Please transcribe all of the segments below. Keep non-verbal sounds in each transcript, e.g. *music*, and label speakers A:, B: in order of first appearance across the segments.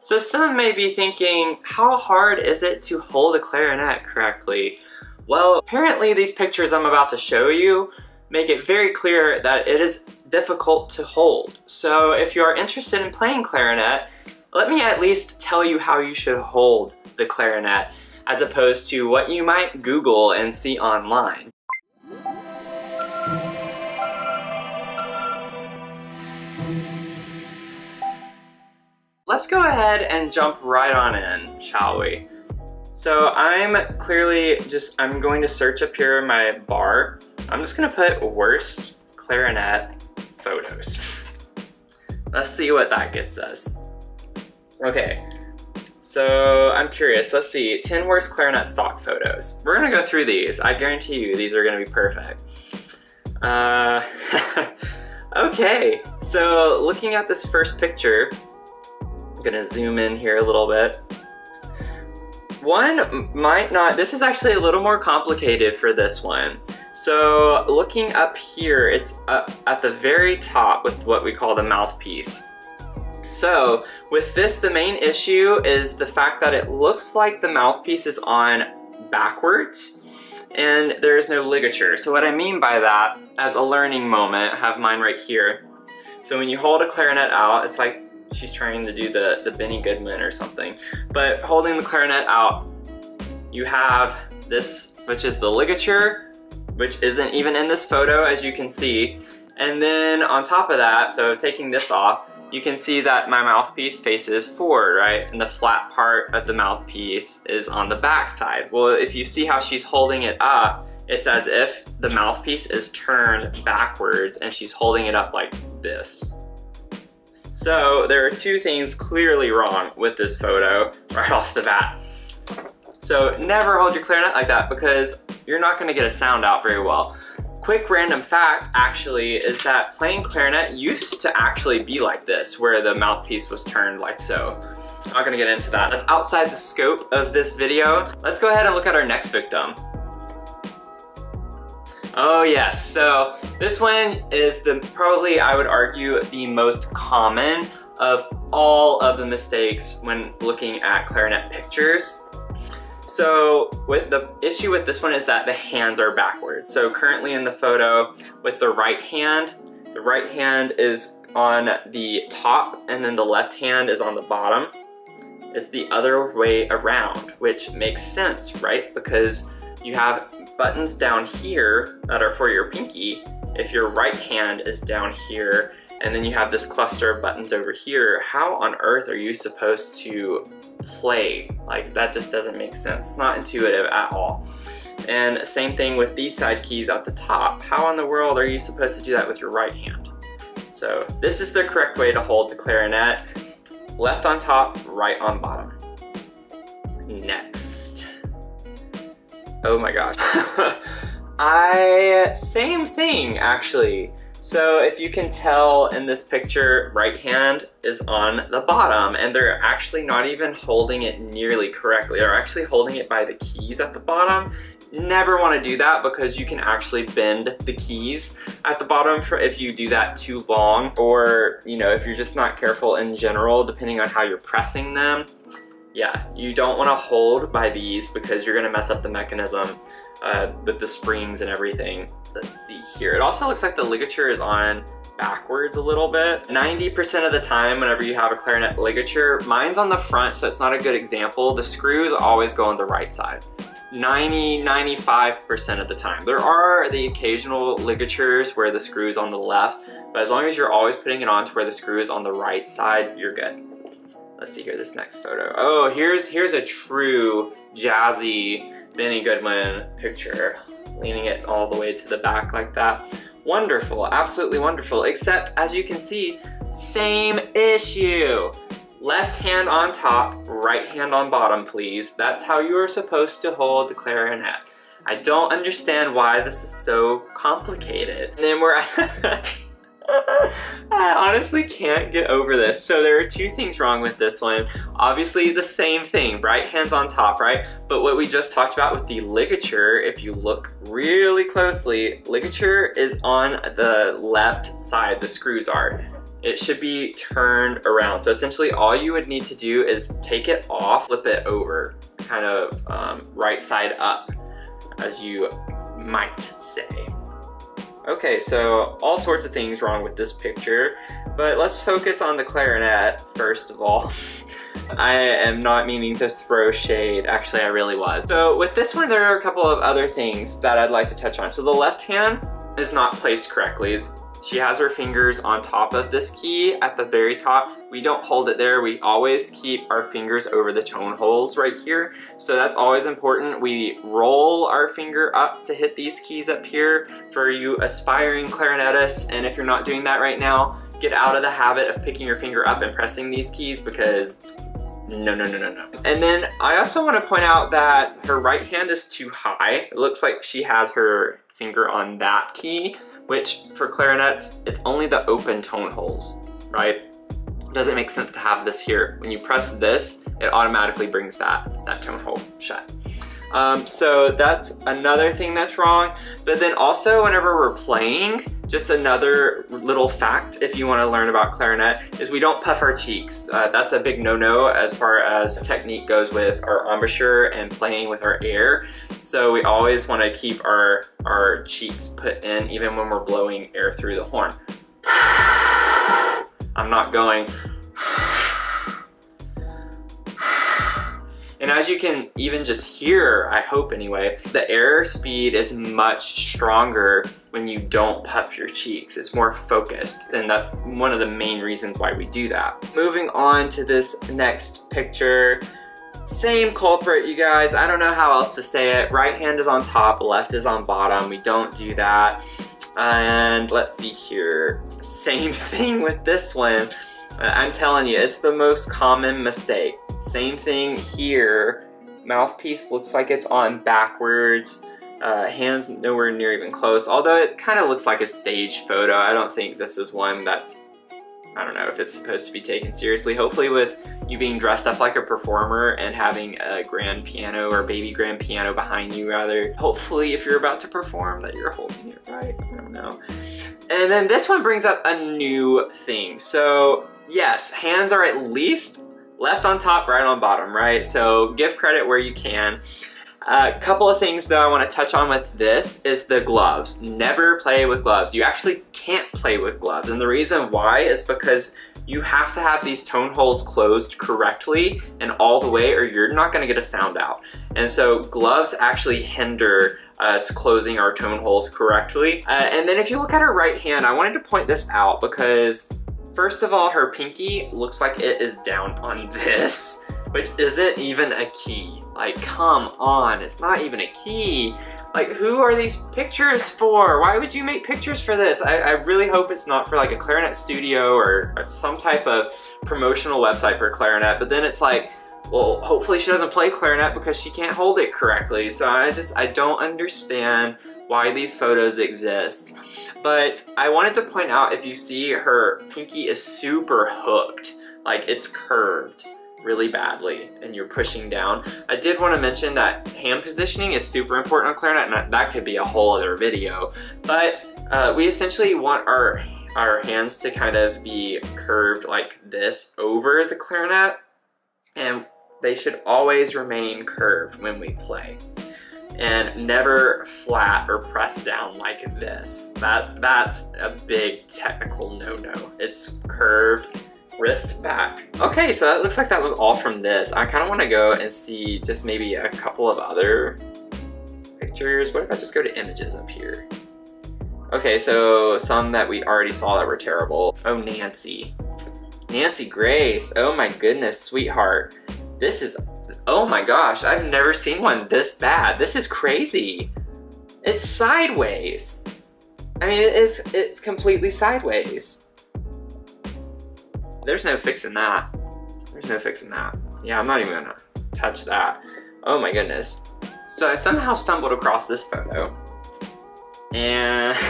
A: So some may be thinking, how hard is it to hold a clarinet correctly? Well, apparently these pictures I'm about to show you make it very clear that it is difficult to hold. So if you are interested in playing clarinet, let me at least tell you how you should hold the clarinet as opposed to what you might Google and see online. Let's go ahead and jump right on in, shall we? So I'm clearly just, I'm going to search up here in my bar. I'm just gonna put worst clarinet photos. Let's see what that gets us. Okay, so I'm curious, let's see, 10 worst clarinet stock photos. We're gonna go through these. I guarantee you these are gonna be perfect. Uh, *laughs* okay, so looking at this first picture, I'm gonna zoom in here a little bit. One might not, this is actually a little more complicated for this one. So looking up here, it's up at the very top with what we call the mouthpiece. So with this, the main issue is the fact that it looks like the mouthpiece is on backwards and there is no ligature. So what I mean by that, as a learning moment, I have mine right here. So when you hold a clarinet out, it's like she's trying to do the, the Benny Goodman or something. But holding the clarinet out, you have this, which is the ligature, which isn't even in this photo as you can see. And then on top of that, so taking this off, you can see that my mouthpiece faces forward, right? And the flat part of the mouthpiece is on the back side. Well, if you see how she's holding it up, it's as if the mouthpiece is turned backwards and she's holding it up like this. So there are two things clearly wrong with this photo right *laughs* off the bat. So never hold your clarinet like that because you're not gonna get a sound out very well. Quick random fact actually is that playing clarinet used to actually be like this where the mouthpiece was turned like so. I'm not gonna get into that. That's outside the scope of this video. Let's go ahead and look at our next victim. Oh yes, so this one is the probably I would argue the most common of all of the mistakes when looking at clarinet pictures. So with the issue with this one is that the hands are backwards. So currently in the photo with the right hand, the right hand is on the top and then the left hand is on the bottom. It's the other way around, which makes sense, right? Because you have buttons down here that are for your pinky if your right hand is down here and then you have this cluster of buttons over here, how on earth are you supposed to play? Like that just doesn't make sense. It's not intuitive at all. And same thing with these side keys at the top. How in the world are you supposed to do that with your right hand? So this is the correct way to hold the clarinet. Left on top, right on bottom. Next. Oh my gosh. *laughs* I, same thing actually. So if you can tell in this picture, right hand is on the bottom and they're actually not even holding it nearly correctly. They're actually holding it by the keys at the bottom. Never wanna do that because you can actually bend the keys at the bottom for if you do that too long or you know if you're just not careful in general depending on how you're pressing them. Yeah, you don't wanna hold by these because you're gonna mess up the mechanism uh, with the springs and everything. Let's see here. It also looks like the ligature is on backwards a little bit. 90% of the time whenever you have a clarinet ligature, mine's on the front so it's not a good example. The screws always go on the right side. 90, 95% of the time. There are the occasional ligatures where the screw is on the left, but as long as you're always putting it on to where the screw is on the right side, you're good. Let's see here, this next photo. Oh, here's, here's a true jazzy Benny Goodman picture, leaning it all the way to the back like that. Wonderful, absolutely wonderful, except as you can see, same issue. Left hand on top, right hand on bottom, please. That's how you are supposed to hold the clarinet. I don't understand why this is so complicated. And then we're *laughs* *laughs* I honestly can't get over this. So there are two things wrong with this one. Obviously the same thing, right hands on top, right? But what we just talked about with the ligature, if you look really closely, ligature is on the left side, the screws are. it should be turned around. So essentially all you would need to do is take it off, flip it over, kind of um, right side up, as you might say. Okay, so all sorts of things wrong with this picture, but let's focus on the clarinet first of all. *laughs* I am not meaning to throw shade, actually I really was. So with this one, there are a couple of other things that I'd like to touch on. So the left hand is not placed correctly. She has her fingers on top of this key at the very top. We don't hold it there. We always keep our fingers over the tone holes right here. So that's always important. We roll our finger up to hit these keys up here for you aspiring clarinetists. And if you're not doing that right now, get out of the habit of picking your finger up and pressing these keys because no, no, no, no, no. And then I also want to point out that her right hand is too high. It looks like she has her finger on that key which for clarinets, it's only the open tone holes, right? It Doesn't make sense to have this here. When you press this, it automatically brings that, that tone hole shut. Um, so that's another thing that's wrong. But then also whenever we're playing, just another little fact if you want to learn about clarinet is we don't puff our cheeks. Uh, that's a big no-no as far as technique goes with our embouchure and playing with our air. So we always want to keep our, our cheeks put in even when we're blowing air through the horn. I'm not going And as you can even just hear, I hope anyway, the air speed is much stronger when you don't puff your cheeks. It's more focused and that's one of the main reasons why we do that. Moving on to this next picture. Same culprit, you guys. I don't know how else to say it. Right hand is on top, left is on bottom. We don't do that. And let's see here. Same *laughs* thing with this one. I'm telling you, it's the most common mistake. Same thing here. Mouthpiece looks like it's on backwards. Uh, hands nowhere near even close, although it kind of looks like a stage photo. I don't think this is one that's, I don't know if it's supposed to be taken seriously. Hopefully with you being dressed up like a performer and having a grand piano or baby grand piano behind you rather, hopefully if you're about to perform that you're holding it right, I don't know. And then this one brings up a new thing. So yes, hands are at least left on top, right on bottom, right? So give credit where you can. A couple of things that I want to touch on with this is the gloves. Never play with gloves. You actually can't play with gloves. And the reason why is because you have to have these tone holes closed correctly and all the way or you're not gonna get a sound out. And so gloves actually hinder us closing our tone holes correctly. Uh, and then if you look at her right hand, I wanted to point this out because First of all, her pinky looks like it is down on this, which isn't even a key. Like, come on, it's not even a key. Like, who are these pictures for? Why would you make pictures for this? I, I really hope it's not for like a clarinet studio or, or some type of promotional website for clarinet, but then it's like, well, hopefully she doesn't play clarinet because she can't hold it correctly. So I just, I don't understand why these photos exist. But I wanted to point out if you see her pinky is super hooked, like it's curved really badly and you're pushing down. I did want to mention that hand positioning is super important on clarinet and that could be a whole other video. But uh, we essentially want our, our hands to kind of be curved like this over the clarinet and they should always remain curved when we play and never flat or pressed down like this. That That's a big technical no-no. It's curved, wrist back. Okay, so that looks like that was all from this. I kind of want to go and see just maybe a couple of other pictures. What if I just go to images up here? Okay, so some that we already saw that were terrible. Oh, Nancy. Nancy Grace, oh my goodness, sweetheart. This is Oh my gosh, I've never seen one this bad. This is crazy. It's sideways. I mean, it's, it's completely sideways. There's no fixing that. There's no fixing that. Yeah, I'm not even gonna touch that. Oh my goodness. So I somehow stumbled across this photo. And *laughs*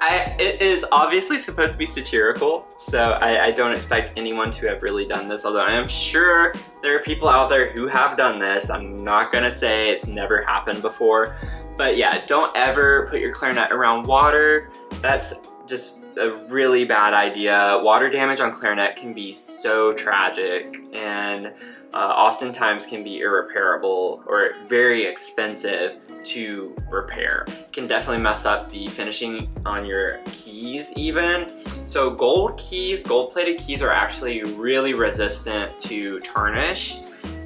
A: I, it is obviously supposed to be satirical, so I, I, don't expect anyone to have really done this, although I am sure there are people out there who have done this. I'm not gonna say it's never happened before, but yeah, don't ever put your clarinet around water. That's just a really bad idea. Water damage on clarinet can be so tragic and uh, oftentimes can be irreparable or very expensive to repair. Can definitely mess up the finishing on your keys even. So gold keys, gold plated keys are actually really resistant to tarnish.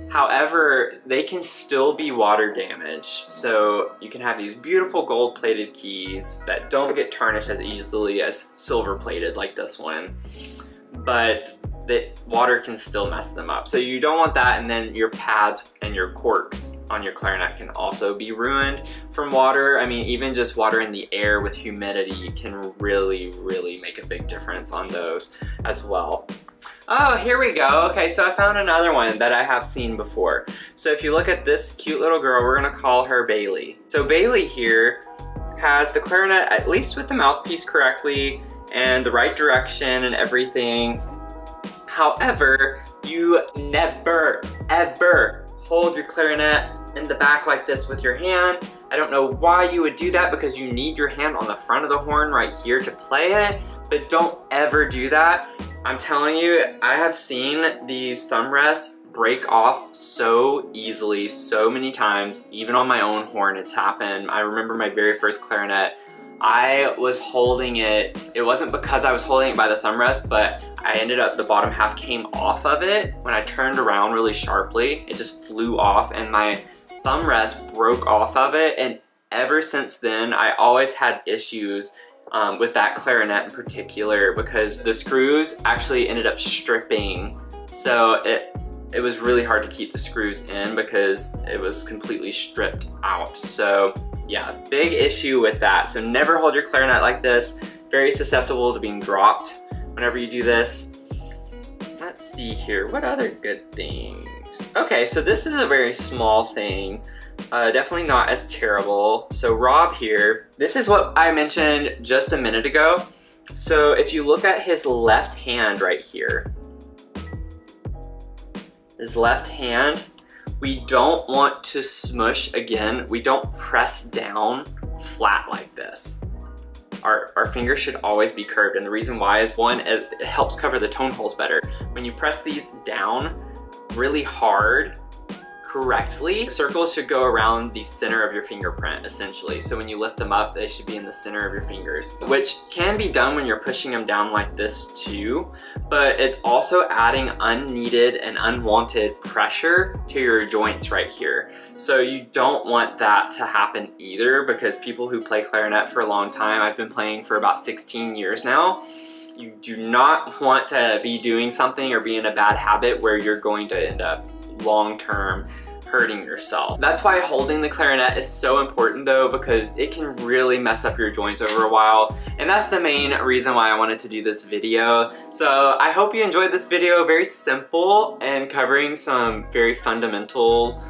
A: However, they can still be water damaged. Mm-hmm. So you can have these beautiful gold plated keys that don't get tarnished as easily as silver plated like this one. But the water can still mess them up. So you don't want that and then your pads and your corks on your clarinet can also be ruined from water. I mean, even just water in the air with humidity can really, really make a big difference on those as well. Oh, here we go. Okay, so I found another one that I have seen before. So if you look at this cute little girl, we're gonna call her Bailey. So Bailey here has the clarinet, at least with the mouthpiece correctly, and the right direction and everything. However, you never, ever hold your clarinet in the back like this with your hand. I don't know why you would do that because you need your hand on the front of the horn right here to play it, but don't ever do that. I'm telling you, I have seen these thumb rests break off so easily, so many times, even on my own horn it's happened. I remember my very first clarinet, I was holding it, it wasn't because I was holding it by the thumb rest, but I ended up, the bottom half came off of it. When I turned around really sharply, it just flew off and my thumb rest broke off of it. And ever since then, I always had issues um, with that clarinet in particular because the screws actually ended up stripping. So it, it was really hard to keep the screws in because it was completely stripped out. So yeah, big issue with that. So never hold your clarinet like this. Very susceptible to being dropped whenever you do this. Let's see here, what other good things? Okay, so this is a very small thing. Uh, definitely not as terrible. So Rob here, this is what I mentioned just a minute ago. So if you look at his left hand right here, his left hand, we don't want to smush again. We don't press down flat like this. Our, our fingers should always be curved and the reason why is one, it helps cover the tone holes better. When you press these down really hard, correctly, circles should go around the center of your fingerprint, essentially. So when you lift them up, they should be in the center of your fingers, which can be done when you're pushing them down like this too, but it's also adding unneeded and unwanted pressure to your joints right here. So you don't want that to happen either because people who play clarinet for a long time, I've been playing for about 16 years now, you do not want to be doing something or be in a bad habit where you're going to end up long-term hurting yourself. That's why holding the clarinet is so important though because it can really mess up your joints over a while and that's the main reason why I wanted to do this video. So I hope you enjoyed this video, very simple and covering some very fundamental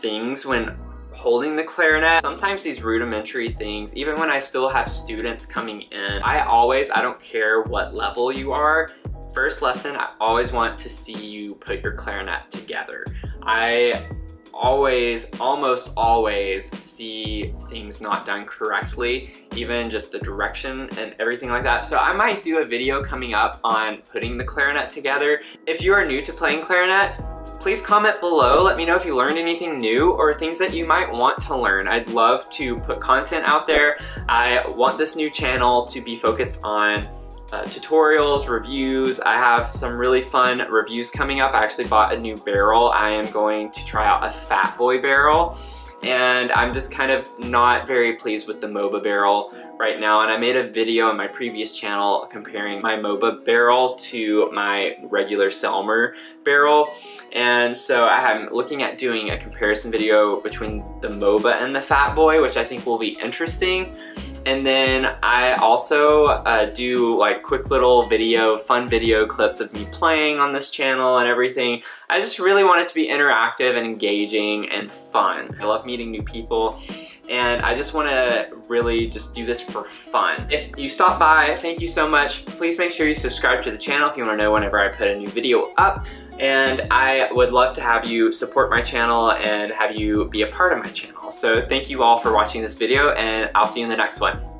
A: things when holding the clarinet. Sometimes these rudimentary things, even when I still have students coming in, I always, I don't care what level you are, First lesson, I always want to see you put your clarinet together. I always, almost always see things not done correctly, even just the direction and everything like that. So I might do a video coming up on putting the clarinet together. If you are new to playing clarinet, please comment below. Let me know if you learned anything new or things that you might want to learn. I'd love to put content out there. I want this new channel to be focused on uh, tutorials, reviews. I have some really fun reviews coming up. I actually bought a new barrel. I am going to try out a Fat Boy barrel and I'm just kind of not very pleased with the MOBA barrel right now and I made a video on my previous channel comparing my MOBA barrel to my regular Selmer barrel and so I am looking at doing a comparison video between the MOBA and the Fat Boy which I think will be interesting and then I also uh, do like quick little video, fun video clips of me playing on this channel and everything. I just really want it to be interactive and engaging and fun. I love meeting new people and I just want to really just do this for fun. If you stop by, thank you so much. Please make sure you subscribe to the channel if you want to know whenever I put a new video up and I would love to have you support my channel and have you be a part of my channel. So thank you all for watching this video and I'll see you in the next one.